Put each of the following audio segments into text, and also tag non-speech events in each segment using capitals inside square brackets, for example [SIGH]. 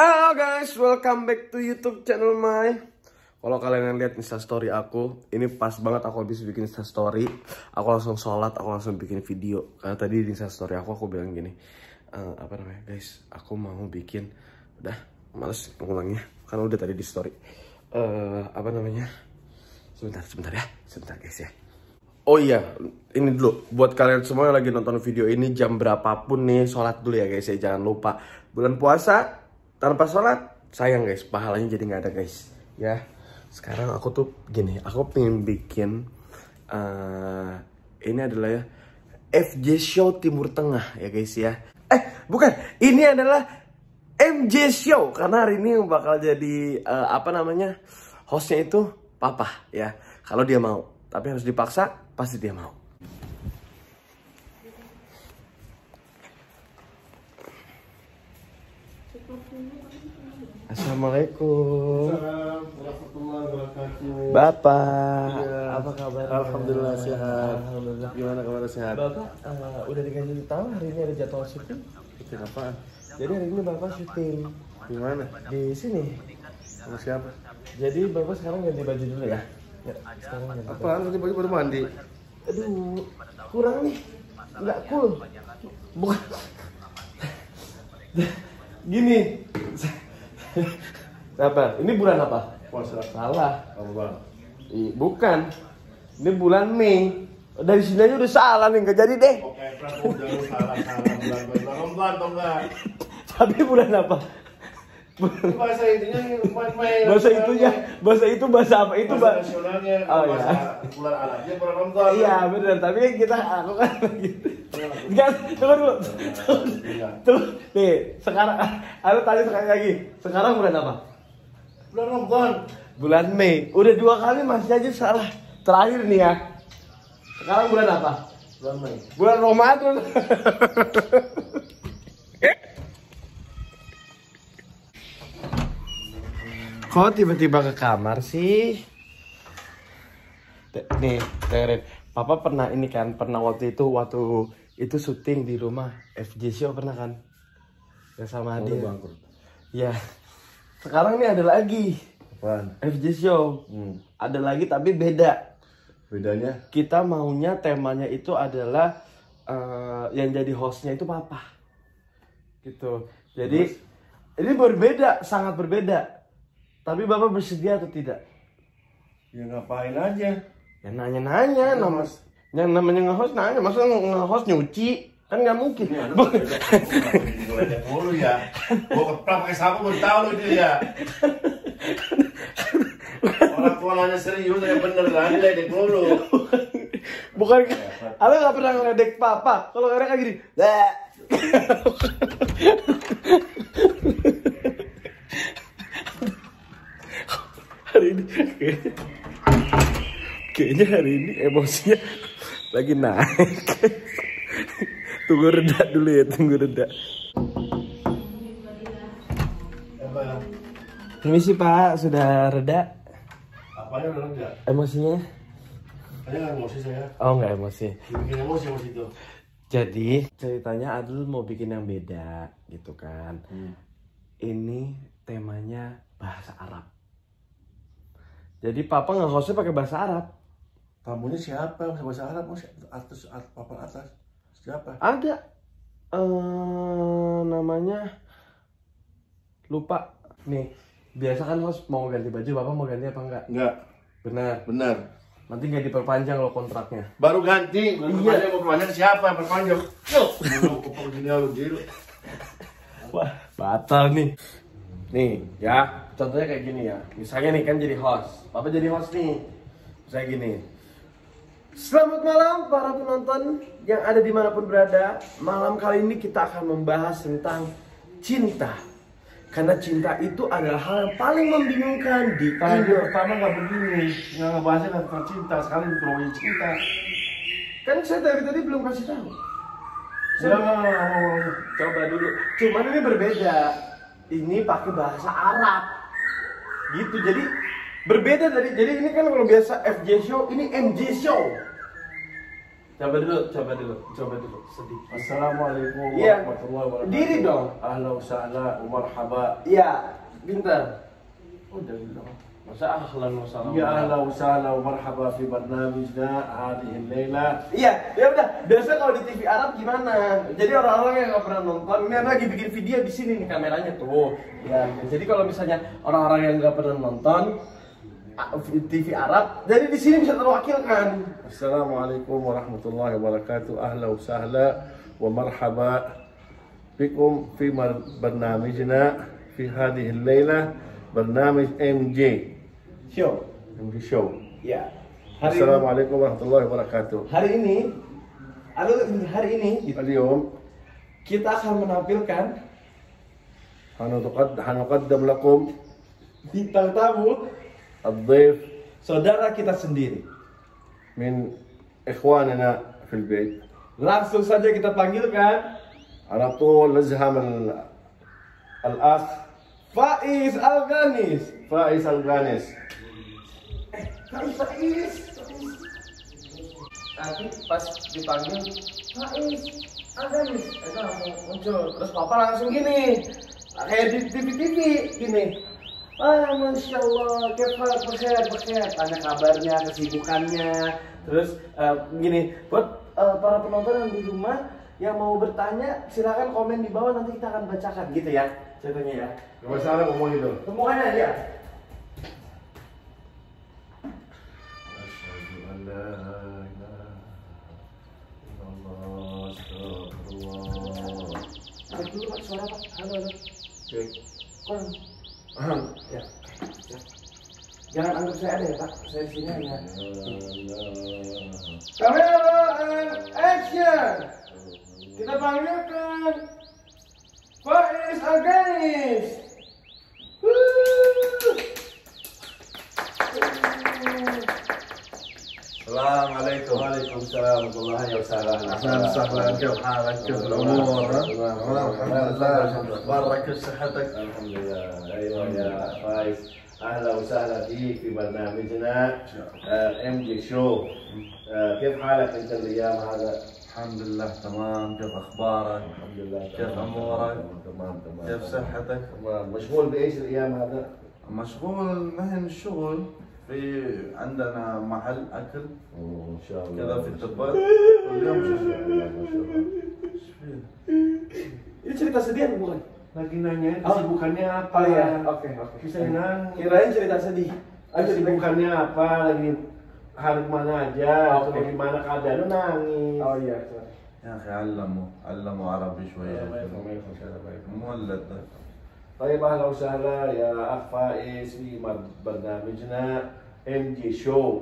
Halo guys, welcome back to YouTube channel my. Kalau kalian yang lihat Insta story aku, ini pas banget aku habis bikin Insta story. Aku langsung sholat, aku langsung bikin video. Karena tadi di Insta story aku aku bilang gini, "Eh, apa namanya guys, aku mau bikin, udah males ngulangnya, karena udah tadi di story. Eh, apa namanya? Sebentar, sebentar ya, sebentar guys ya. Oh iya, ini dulu. Buat kalian semua yang lagi nonton video ini jam berapapun nih sholat dulu ya guys ya. Jangan lupa. Bulan puasa tanpa sholat sayang guys. Pahalanya jadi nggak ada guys. Ya. Sekarang aku tuh gini aku pengen bikin eh ini adalah ya FJ Show Timur Tengah ya guys ya. Eh bukan. Ini adalah MJ Show karena hari ini bakal jadi eh, apa namanya hostnya itu papa ya. Kalau dia mau. Tapi harus dipaksa pasti dia mau Assalamualaikum. Bapak Iya. apa kabar Alhamdulillah sehat. Alhamdulillah Gimana kabar sehat? Bapak eh, udah dikasih tahu hari ini ada jadwal syuting Itu apaan? jadi hari ini bapak syuting Di mana? di sini Sama siapa? jadi bapak sekarang ganti baju dulu ya ya sekarang ganti baju Apaan? Tadi pagi baru mandi. Aduh kurang nih. nggak cool. bukan. [LAUGHS] Gini. Apa? Ini bulan apa? Puasa. salah? Ih, bukan. Ini bulan Mei. Dari sini aja udah salah nih nggak jadi deh. Oke, salah salah bulan tapi bulan apa bahasa intinya main-main. bahasa itunya [LAUGHS] bahasa itu bahasa apa itu bahasa bah nasionalnya. Oh, bahasa iya. bulan Arabnya bulan Ramadan. iya benar tapi kita aku kan lagi kan tunggu dulu Iya. tuh nih sekarang aku tanya sekali lagi sekarang bulan apa Bulan Ramadan. bulan Mei udah dua kali masih aja salah terakhir nih ya sekarang bulan apa Bulan Mei. bulan Ramadan [LAUGHS] Kok tiba-tiba ke kamar sih? Nih, dengerin. Papa pernah ini kan, pernah waktu itu waktu itu syuting di rumah FJ Show pernah kan? Ya sama Udah dia. bangkrut. Ya. Sekarang nih ada lagi Apaan? FJ Show. Hmm. Ada lagi tapi beda. Bedanya? Kita maunya temanya itu adalah eh, yang jadi hostnya itu papa. Gitu. Jadi ini berbeda, sangat berbeda. Tapi bapak bersedia atau tidak? Ya ngapain aja? Ya nanya-nanya, nama, yang namanya nge-host nanya, masa nge-host nyuci? Kan nggak mungkin. Ledek mulu ya. Gua keplak pakai sapu baru tahu lu dia ya. Orang tua nanya serius ya bener lah, ledek mulu. Bukan, Alo nggak pernah ngeledek papa. Kalau kadang kayak gini, "Bleh." hari ini kayaknya, hari ini emosinya lagi naik. tunggu reda dulu ya, tunggu reda. Permisi Pak, sudah reda Apanya udah enggak? emosinya? Kayaknya nggak emosi saya. Oh nggak emosi. Bikin emosi emosi itu. Jadi ceritanya Adul mau bikin yang beda gitu kan. Ini temanya bahasa Arab. Jadi papa nggak hostnya pakai bahasa Arab. Tamunya siapa? Bahasa bahasa Arab mau atas at- papan atas. Siapa? Ada eh namanya lupa nih. Biasa kan host mau ganti baju, bapak mau ganti apa enggak? Enggak. Benar. Benar. Nanti nggak diperpanjang loh kontraknya. Baru ganti. Baru Iya. perpanjang, mau perpanjang siapa? Perpanjang. Gini lu gila. Wah, batal nih. Nih, ya. Contohnya kayak gini ya. Misalnya nih kan jadi host. Papa jadi host nih. Misalnya gini. Selamat malam para penonton yang ada di mana pun berada. Malam kali ini kita akan membahas tentang cinta. Karena cinta itu adalah hal yang paling membingungkan di Tadi hidup. pertama nggak begini. Nggak ngebahasnya tentang cinta. Sekarang ngomongin cinta. Kan saya dari tadi belum kasih tahu. Enggak. Coba dulu. Cuman ini berbeda. Ini pakai bahasa Arab. Gitu. Jadi berbeda dari jadi ini kan kalau biasa FJ show, ini MJ show. Coba dulu, coba dulu, coba dulu. Sedih. Assalamualaikum Iya. warahmatullahi wabarakatuh. Diri dong. Ahlan sahlan marhaba. Iya, pintar. Udah bilang. وسهلا وسهلا يا اهلا وسهلا fi في برنامجنا هذه الليله iya ya udah. Biasa kalau di TV Arab gimana? Jadi orang-orang yang nggak pernah nonton ini lagi bikin video di sini nih kameranya tuh. Ya jadi kalau misalnya orang-orang yang nggak pernah nonton TV Arab jadi di sini bisa terwakilkan. Assalamualaikum warahmatullahi wabarakatuh. Ahla وسهلا ومرحبا fi في fi في هذه الليله برنامج ام جي Show. MJ Show. Ya. Hari ini, Assalamualaikum warahmatullahi wabarakatuh. hari ini, lalu hari ini اليوم kita akan menampilkan هنقد- هنقدم لكم bintang tamu الضيف saudara kita sendiri. من إخواننا في البيت Langsung saja kita panggilkan على طول نزهم ال- الأخ Faiz Alganis. فائز الغانس Faiz, Faiz. Nanti pas dipanggil Faiz Alganis, itu langsung muncul. Terus papa langsung gini, kayak di TV-TV gini. Ah, masya Allah, kefal, bekher, bekher. Tanya kabarnya, kesibukannya. Terus eh, gini, buat eh, para penonton yang di rumah yang mau bertanya, silakan komen di bawah nanti kita akan bacakan gitu ya ceritanya ya. Masalah ngomong itu. Semuanya ya. Pak. Kon. Ya. ya. Jangan anggap saya ada ya pak. Saya di sini hanya. Kamera and action. Kita panggilkan Faiz Aganis. السلام عليكم. وعليكم السلام ورحمة الله وسهلا أهلا وسهلا. كيف حالك كيف الأمور؟ الحمد لله. أخبارك كيف صحتك. الحمد لله. أيوة يا فايز. أهلا وسهلا فيك في برنامجنا. ام جي شو كيف حالك أنت الأيام هذا؟ الحمد لله. تمام. كيف أخبارك؟ الحمد لله. كيف أمورك؟ تمام. تمام. كيف صحتك؟ تمام. مشغول بإيش الأيام هذا؟ مشغول. مهن الشغل في عندنا محل اكل إن شاء الله كذا في التبات كل يوم ما شغل شاء الله ما شاء الله إيش فيه؟ Ini cerita sedih atau bukan? lagi nanya Oh. kesibukannya apa Oh iya. Oke oke. Bisa nanya. Kirain cerita sedih. Ayo cerita. kesibukannya apa lagi hari mana aja Oke. atau gimana keadaan lu nangis Oh iya. sorry. يا اخي علموا علموا عربي شويه مولد ده. طيب اهلا وسهلا يا اخ فائز في برنامجنا ام جي شو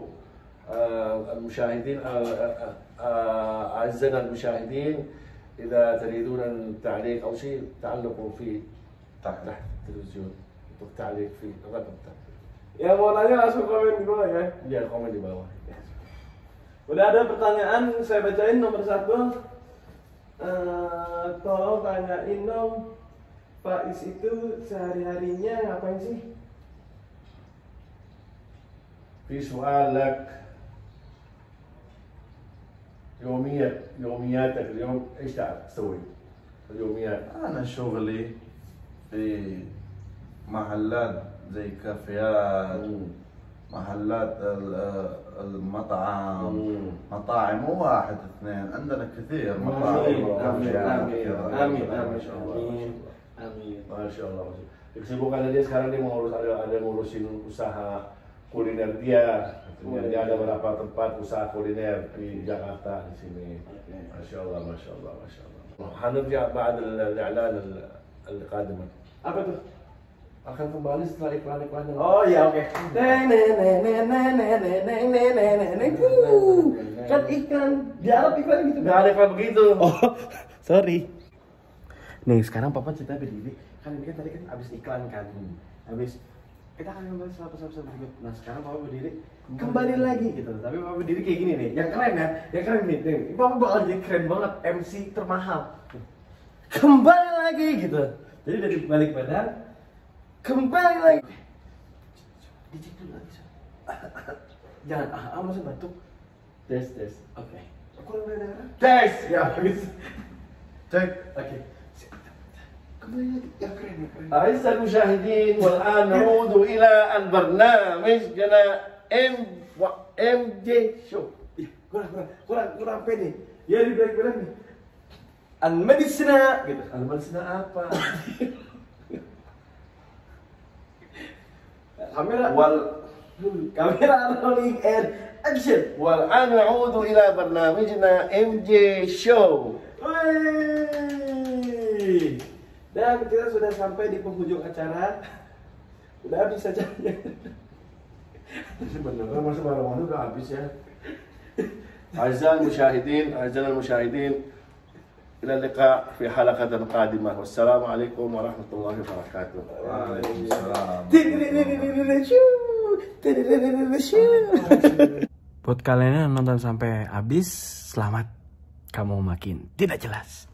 آه، المشاهدين آه، آه، آه، اعزائنا المشاهدين اذا تريدون التعليق او شيء تعلقوا في تحت تحت التلفزيون تعليق في الرقم تحت Yang mau nanya langsung komen di bawah ya. biar komen di bawah Udah ada pertanyaan, saya bacain nomor satu. Eh, tolong tanyain dong, Faiz itu sehari-harinya ngapain sih? Visualak يومية يومياتك اليوم إيش تعرف تسوي؟ اليوميات أنا شغلي في محلات زي كافيات محلات المطعم مطاعم مو واحد اثنين عندنا كثير مطاعم كافيات آمين آمين, آمين. آمين. Amin. Masya Allah. Kesibukan dia sekarang dia mengurus ada ada ngurusin usaha kuliner dia. Dia ada beberapa tempat usaha kuliner di Jakarta di sini. Masya Allah, masya Allah, masya Allah. هنرجع بعد yang القادم. Apa tuh? akan kembali setelah iklan-iklan yang Oh iya oke. Kan iklan di Arab iklan gitu. Gak ada iklan begitu. Oh, sorry. Nih sekarang papa cerita berdiri. Kan ini kan tadi kan abis iklan kan. Abis kita akan kembali setelah pesan-pesan berikut. Nah sekarang papa berdiri kembali lagi gitu. Tapi papa berdiri kayak gini nih. Yang keren ya. Yang keren nih. Nih, papa bakal jadi keren banget. MC termahal. Kembali lagi gitu. Jadi dari balik badan kembali lagi. Dicek dulu lagi. [LAUGHS] Jangan ah, ah masa batuk. Tes tes. Oke. Kurang dengar. Tes! Ya, habis. Cek. Oke. Kembali lagi. Ya keren, ya keren. أعزائي المشاهدين والآن نعود إلى البرنامج جنا ام ام جي شو Ih, kurang, kurang, kurang, kurang apa nih? Ya di back benar nih. Al medicina gitu. المدرسة apa [LAUGHS] Kamera وال kamera rolling and action. والآن نعود إلى برنامجنا ام جي شو Wih. Dan kita sudah sampai di penghujung acara. Udah habis acaranya. sebenarnya masa baru udah habis ya أعزائي المشاهدين أعزائنا المشاهدين إلى اللقاء في حلقة قادمة والسلام عليكم ورحمة الله وبركاته Waalaikumsalam. Buat kalian yang nonton sampai habis, selamat. Kamu makin tidak jelas.